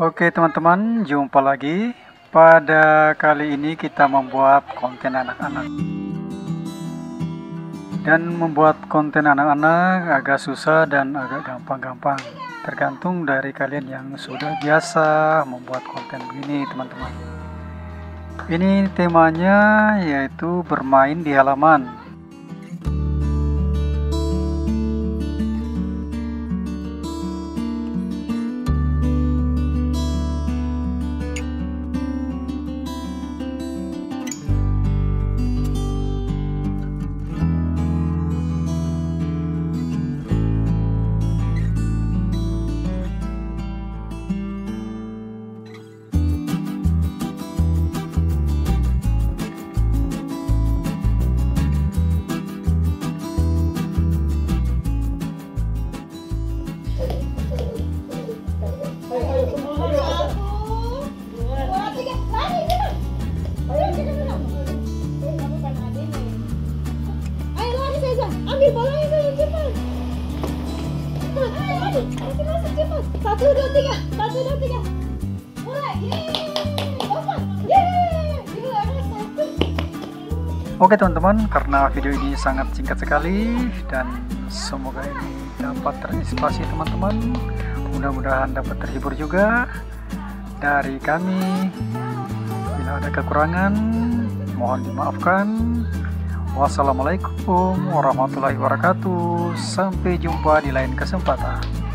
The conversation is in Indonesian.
Oke teman-teman, jumpa lagi. Pada kali ini kita membuat konten anak-anak. Dan membuat konten anak-anak agak susah dan agak gampang-gampang. Tergantung dari kalian yang sudah biasa membuat konten begini teman-teman. Ini temanya yaitu bermain di halaman. Ambil bolanya cepat. Ayo cepat. Satu dua tiga, satu dua tiga. Mulai. Oke teman-teman, karena video ini sangat singkat sekali dan semoga ini dapat terinspirasi teman-teman. Mudah-mudahan dapat terhibur juga dari kami. Bila ada kekurangan, mohon dimaafkan. Wassalamualaikum warahmatullahi wabarakatuh. Sampai jumpa di lain kesempatan.